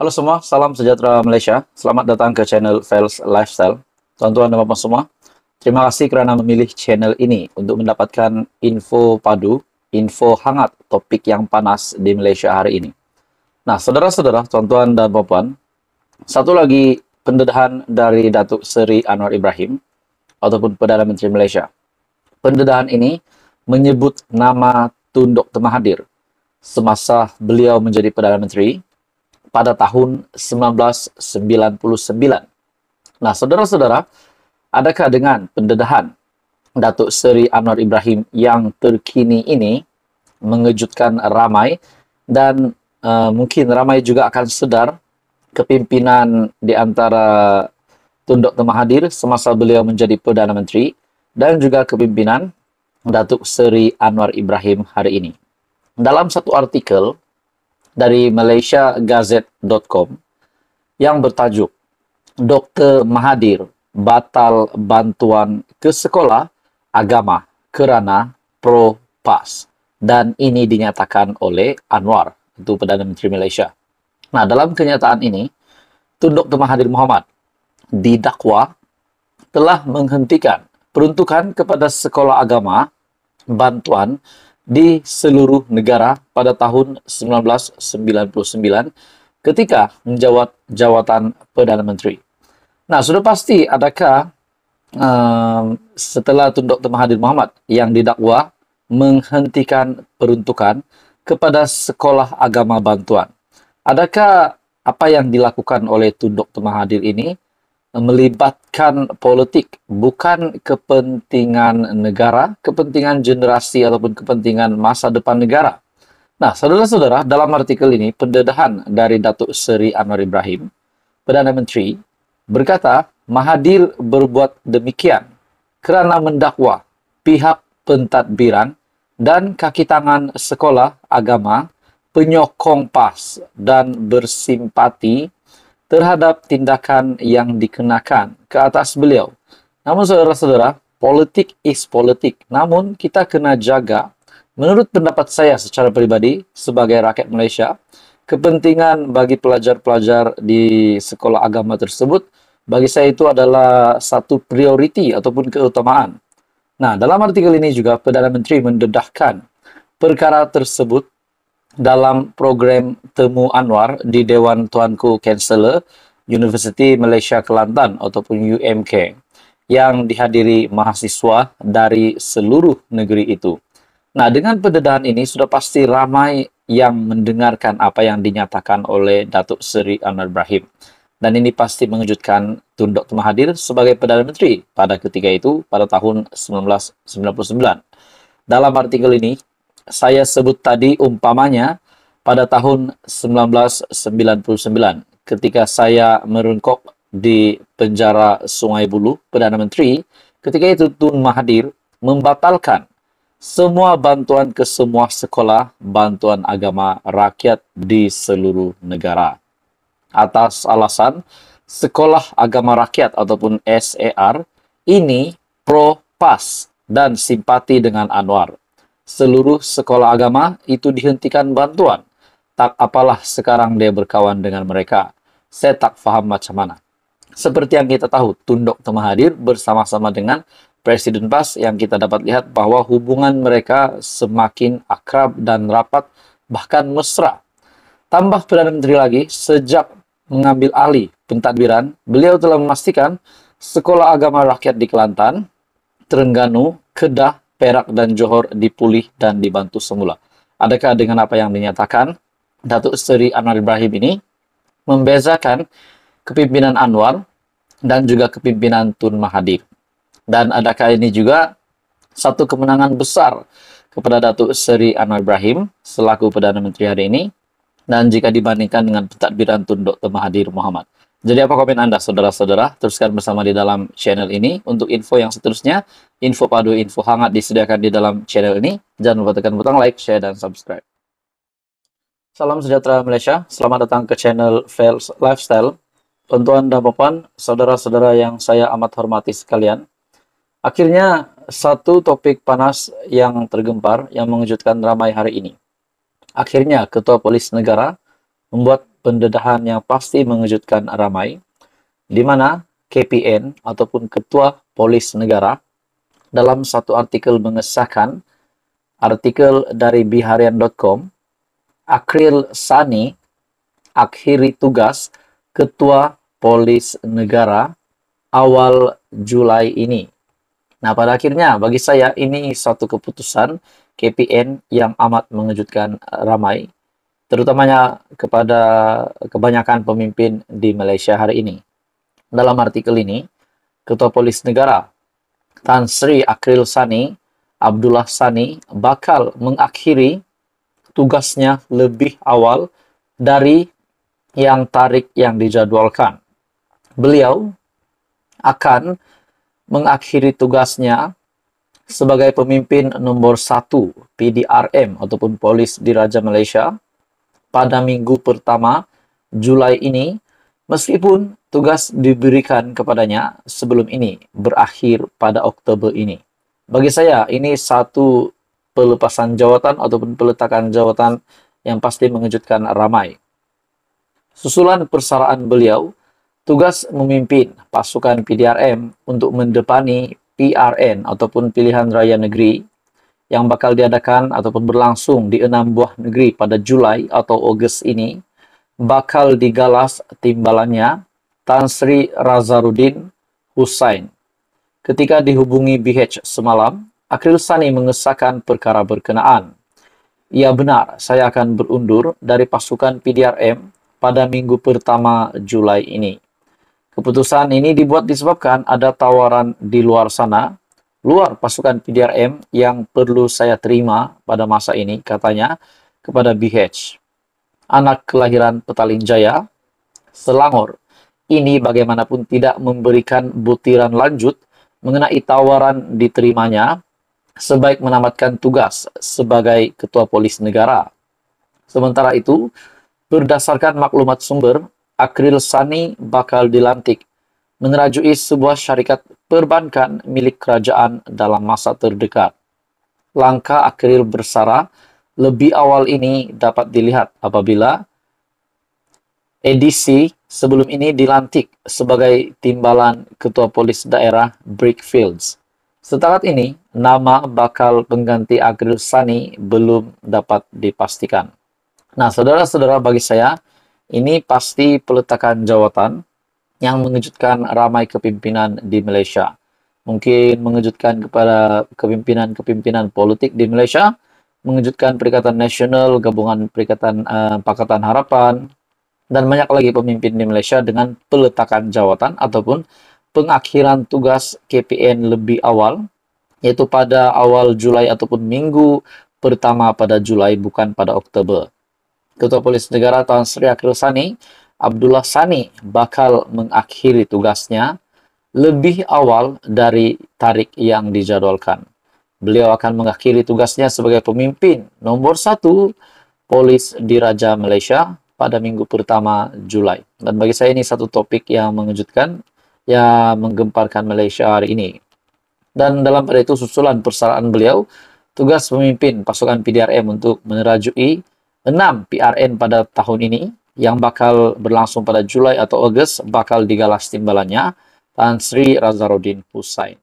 Halo semua, salam sejahtera Malaysia. Selamat datang ke channel Fels Lifestyle. Tuan-tuan dan puan semua, terima kasih kerana memilih channel ini untuk mendapatkan info padu, info hangat topik yang panas di Malaysia hari ini. Nah, saudara-saudara, tuan-tuan dan puan satu lagi pendedahan dari Datuk Seri Anwar Ibrahim ataupun Perdana Menteri Malaysia. Pendedahan ini menyebut nama Tun Dr. Mahathir semasa beliau menjadi Perdana Menteri pada tahun 1999. Nah, saudara-saudara, adakah dengan pendedahan Datuk Seri Anwar Ibrahim yang terkini ini mengejutkan ramai dan uh, mungkin ramai juga akan sedar kepimpinan di antara Tun Dr. Mahathir semasa beliau menjadi Perdana Menteri dan juga kepimpinan Datuk Seri Anwar Ibrahim hari ini. Dalam satu artikel dari malaysiagazette.com yang bertajuk Dr. Mahathir batal bantuan ke sekolah agama kerana pro-PAS dan ini dinyatakan oleh Anwar, itu Perdana Menteri Malaysia. Nah, dalam kenyataan ini, Tun Dr. Mahathir Mohamad didakwa telah menghentikan peruntukan kepada sekolah agama bantuan di seluruh negara pada tahun 1999 ketika menjawat jawatan Perdana Menteri. Nah, sudah pasti adakah um, setelah Tun Dr. Mahathir Mohamad yang didakwa menghentikan peruntukan kepada sekolah agama bantuan Adakah apa yang dilakukan oleh Tun Dr. Mahathir ini melibatkan politik, bukan kepentingan negara, kepentingan generasi ataupun kepentingan masa depan negara? Nah, saudara-saudara, dalam artikel ini, pendedahan dari Datuk Seri Anwar Ibrahim, Perdana Menteri, berkata Mahathir berbuat demikian kerana mendakwa pihak pentadbiran dan kaki tangan sekolah agama penyokong PAS dan bersimpati terhadap tindakan yang dikenakan ke atas beliau. Namun saudara-saudara, politik is politik. Namun kita kena jaga, menurut pendapat saya secara pribadi sebagai rakyat Malaysia, kepentingan bagi pelajar-pelajar di sekolah agama tersebut bagi saya itu adalah satu prioriti ataupun keutamaan. Nah, dalam artikel ini juga Perdana Menteri mendedahkan perkara tersebut dalam program Temu Anwar di Dewan Tuanku Chancellor University Malaysia Kelantan ataupun UMK yang dihadiri mahasiswa dari seluruh negeri itu. Nah, dengan pendedahan ini sudah pasti ramai yang mendengarkan apa yang dinyatakan oleh Datuk Seri Anwar Ibrahim. Dan ini pasti mengejutkan Tun Dr. Mahathir sebagai Perdana Menteri pada ketika itu pada tahun 1999. Dalam artikel ini, saya sebut tadi umpamanya pada tahun 1999 ketika saya merungkok di penjara Sungai Buloh Perdana Menteri ketika itu Tun Mahathir membatalkan semua bantuan ke semua sekolah bantuan agama rakyat di seluruh negara atas alasan sekolah agama rakyat ataupun SAR ini pro PAS dan simpati dengan Anwar seluruh sekolah agama itu dihentikan bantuan. Tak apalah sekarang dia berkawan dengan mereka. Saya tak faham macam mana. Seperti yang kita tahu, Tundok Mahathir bersama-sama dengan Presiden Bas yang kita dapat lihat bahwa hubungan mereka semakin akrab dan rapat, bahkan mesra. Tambah Perdana Menteri lagi, sejak mengambil alih pentadbiran, beliau telah memastikan sekolah agama rakyat di Kelantan, Terengganu, Kedah, Perak dan Johor dipulih dan dibantu semula. Adakah dengan apa yang dinyatakan Datuk Seri Anwar Ibrahim ini membezakan kepimpinan Anwar dan juga kepimpinan Tun Mahathir? Dan adakah ini juga satu kemenangan besar kepada Datuk Seri Anwar Ibrahim selaku Perdana Menteri hari ini dan jika dibandingkan dengan pentadbiran Tun Dr. Mahathir Muhammad? Jadi apa komen Anda saudara-saudara? Teruskan bersama di dalam channel ini. Untuk info yang seterusnya, info padu, info hangat disediakan di dalam channel ini. Jangan lupa tekan butang like, share, dan subscribe. Salam sejahtera Malaysia. Selamat datang ke channel Fails Lifestyle. Tuan-tuan dan puan, saudara-saudara yang saya amat hormati sekalian. Akhirnya, satu topik panas yang tergempar yang mengejutkan ramai hari ini. Akhirnya, Ketua Polis Negara membuat pendedahan yang pasti mengejutkan ramai, di mana KPN ataupun Ketua Polis Negara dalam satu artikel mengesahkan artikel dari biharian.com, Akril Sani akhiri tugas Ketua Polis Negara awal Julai ini. Nah, pada akhirnya bagi saya ini satu keputusan KPN yang amat mengejutkan ramai, terutamanya kepada kebanyakan pemimpin di Malaysia hari ini. Dalam artikel ini, Ketua Polis Negara Tan Sri Akril Sani Abdullah Sani bakal mengakhiri tugasnya lebih awal dari yang tarik yang dijadwalkan. Beliau akan mengakhiri tugasnya sebagai pemimpin nomor satu PDRM ataupun Polis di Raja Malaysia pada minggu pertama Julai ini meskipun tugas diberikan kepadanya sebelum ini berakhir pada Oktober ini. Bagi saya, ini satu pelepasan jawatan ataupun peletakan jawatan yang pasti mengejutkan ramai. Susulan persaraan beliau, tugas memimpin pasukan PDRM untuk mendepani PRN ataupun pilihan raya negeri yang bakal diadakan ataupun berlangsung di enam buah negeri pada Julai atau Ogos ini bakal digalas timbalannya Tan Sri Razarudin Hussain Ketika dihubungi BH semalam, Akril Sani mengesahkan perkara berkenaan. Ya benar, saya akan berundur dari pasukan PDRM pada minggu pertama Julai ini. Keputusan ini dibuat disebabkan ada tawaran di luar sana, luar pasukan PDRM yang perlu saya terima pada masa ini, katanya, kepada BH. Anak kelahiran Petaling Jaya, Selangor, ini bagaimanapun tidak memberikan butiran lanjut mengenai tawaran diterimanya sebaik menamatkan tugas sebagai Ketua Polis Negara. Sementara itu, berdasarkan maklumat sumber, Akril Sani bakal dilantik menerajui sebuah syarikat perbankan milik kerajaan dalam masa terdekat. Langkah Akril bersara lebih awal ini dapat dilihat apabila edisi sebelum ini dilantik sebagai timbalan Ketua Polis Daerah Brickfields. Setakat ini, nama bakal pengganti Agril Sani belum dapat dipastikan. Nah, saudara-saudara bagi saya, ini pasti peletakan jawatan yang mengejutkan ramai kepimpinan di Malaysia. Mungkin mengejutkan kepada kepimpinan-kepimpinan politik di Malaysia, mengejutkan Perikatan Nasional, Gabungan Perikatan uh, Pakatan Harapan, dan banyak lagi pemimpin di Malaysia dengan peletakan jawatan ataupun pengakhiran tugas KPN lebih awal, yaitu pada awal Julai ataupun minggu pertama pada Julai bukan pada Oktober. Ketua Polis Negara Tan Sri Akhil Sani, Abdullah Sani bakal mengakhiri tugasnya lebih awal dari tarik yang dijadwalkan. Beliau akan mengakhiri tugasnya sebagai pemimpin nomor satu polis di Raja Malaysia pada minggu pertama Julai. Dan bagi saya ini satu topik yang mengejutkan, yang menggemparkan Malaysia hari ini. Dan dalam pada itu susulan persaraan beliau, tugas pemimpin pasukan PDRM untuk menerajui 6 PRN pada tahun ini yang bakal berlangsung pada Julai atau Ogos bakal digalas timbalannya Tan Sri Razarudin Hussain.